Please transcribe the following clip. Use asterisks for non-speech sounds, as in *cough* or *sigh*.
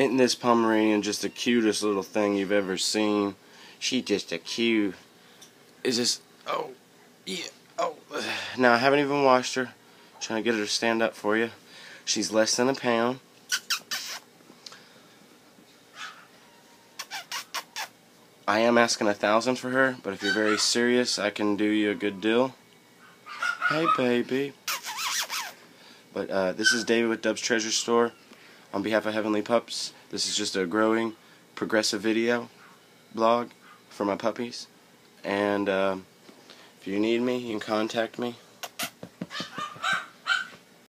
Isn't this Pomeranian just the cutest little thing you've ever seen? She just a cute. Is this? Oh, yeah. Oh, *sighs* now I haven't even washed her. trying to get her to stand up for you. She's less than a pound. I am asking a thousand for her, but if you're very serious, I can do you a good deal. Hey, baby. But uh, this is David with Dub's Treasure Store. On behalf of Heavenly Pups, this is just a growing, progressive video blog for my puppies. And uh, if you need me, you can contact me.